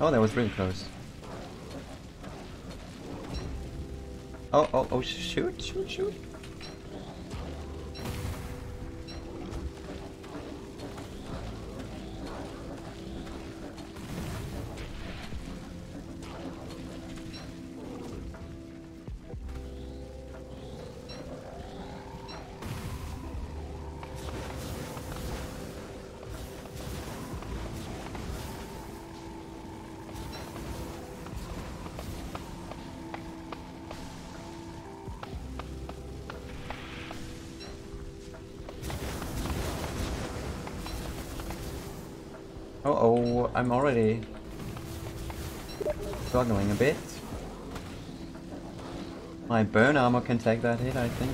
Oh, that was really close. Oh, oh, oh, shoot, shoot, shoot. Uh oh, I'm already struggling a bit. My bone armor can take that hit, I think.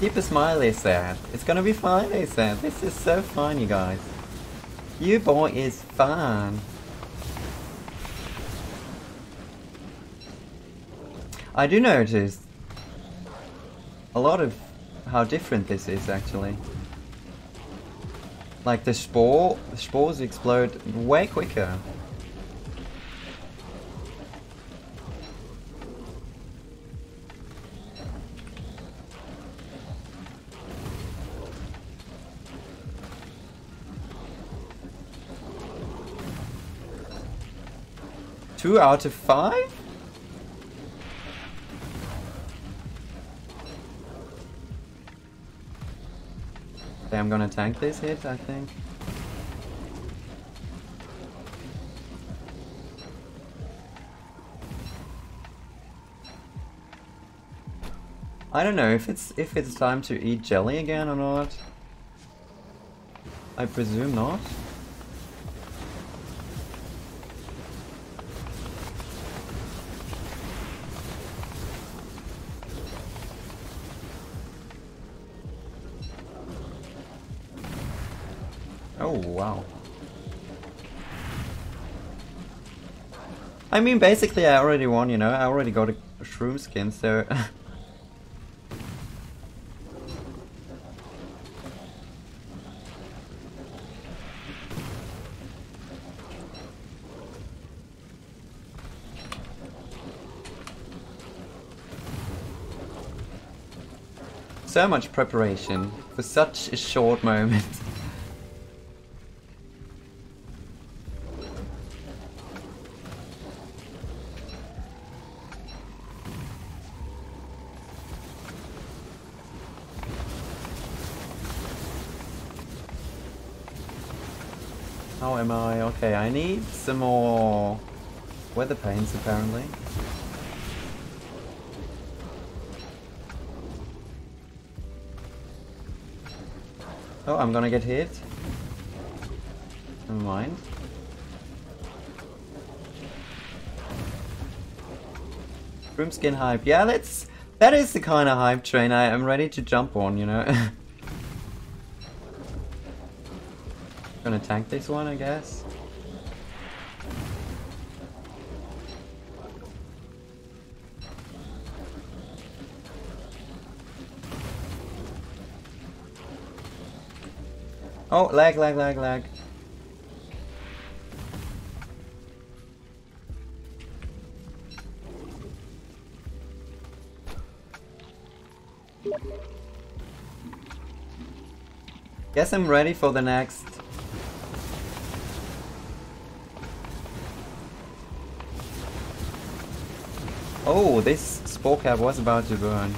Keep a smile, they said. It's gonna be fine, they said. This is so fun, you guys. You boy is fun. I do notice a lot of how different this is actually. Like the spore, the spores explode way quicker. Two out of five? Okay, I'm gonna tank this hit, I think. I don't know if it's if it's time to eat jelly again or not. I presume not. Oh, wow. I mean, basically I already won, you know, I already got a shroom skin, so... so much preparation for such a short moment. How am I? Okay, I need some more weather pains apparently. Oh, I'm gonna get hit. Never mind. Shroom skin hype. Yeah, let's... That is the kind of hype train I am ready to jump on, you know? Gonna tank this one, I guess. Oh, lag, lag, lag, lag. Guess I'm ready for the next. Oh, this spore cap was about to burn.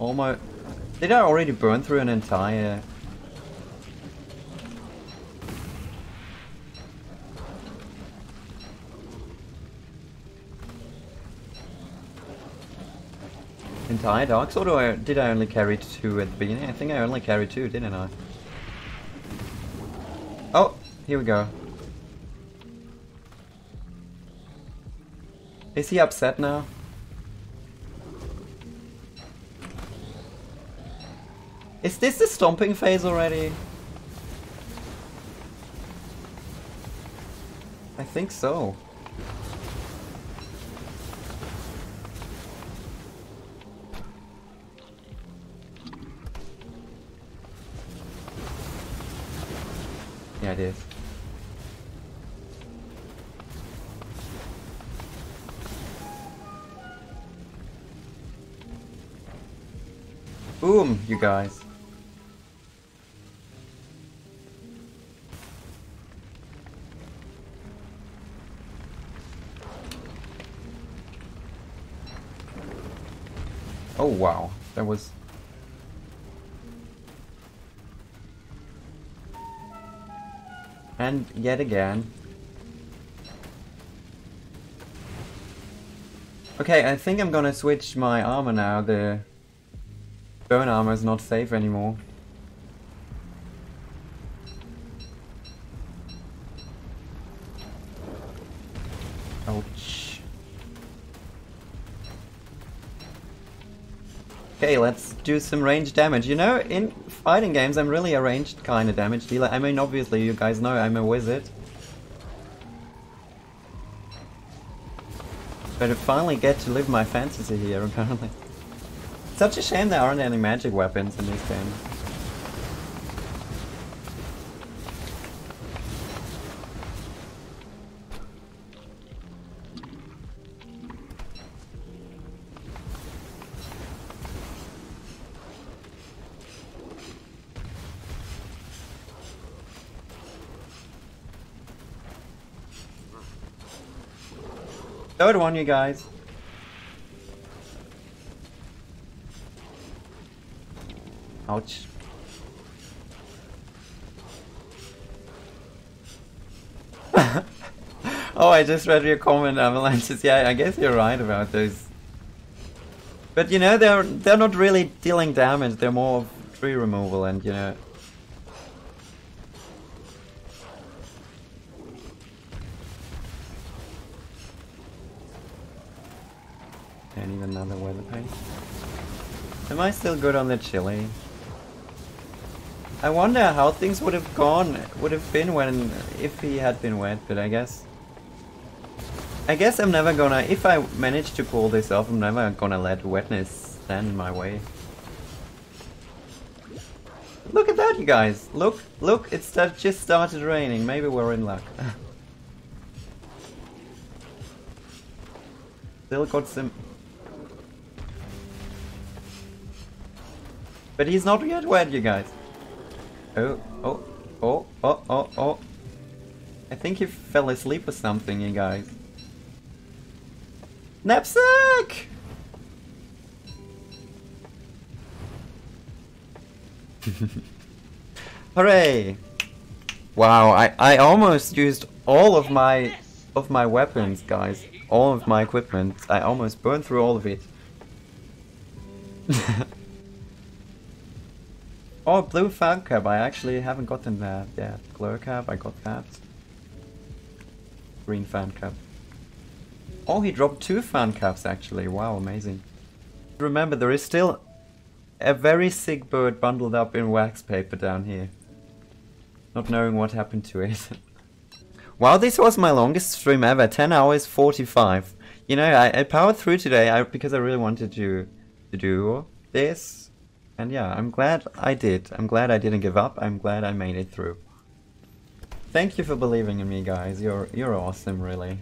Oh my... Did I already burn through an entire Entire Dark or oh, uh, did I only carry two at the beginning? I think I only carried two, didn't I? Oh, here we go. Is he upset now? Is this the stomping phase already? I think so. Yeah, it is. Boom, you guys. Oh wow, that was... And yet again. Okay, I think I'm gonna switch my armor now. The bone armor is not safe anymore. Okay, let's do some ranged damage. You know, in fighting games, I'm really a ranged kind of damage dealer. I mean, obviously, you guys know I'm a wizard. But I finally get to live my fantasy here, apparently. Such a shame there aren't any magic weapons in this game. Third one, you guys. Ouch. oh, I just read your comment, avalanches. Yeah, I guess you're right about those. But you know, they're they're not really dealing damage. They're more tree removal, and you know. Need another weather pain. Am I still good on the chili? I wonder how things would have gone, would have been when, if he had been wet, but I guess... I guess I'm never gonna, if I manage to pull this off, I'm never gonna let wetness stand in my way. Look at that, you guys! Look, look, it start, just started raining, maybe we're in luck. Still got some... But he's not yet wet, you guys. Oh, oh, oh, oh, oh, oh. I think he fell asleep or something, you guys. Knapsack! Hooray! Wow, I, I almost used all of my of my weapons, guys. All of my equipment. I almost burned through all of it. Oh, blue funcap. I actually haven't gotten that yet. Glow cap, I got that. Green funcap. Oh, he dropped two funcaps actually. Wow, amazing. Remember, there is still a very sick bird bundled up in wax paper down here. Not knowing what happened to it. wow, this was my longest stream ever. 10 hours 45. You know, I, I powered through today because I really wanted to, to do this. And yeah, I'm glad I did. I'm glad I didn't give up. I'm glad I made it through. Thank you for believing in me, guys. You're you're awesome, really.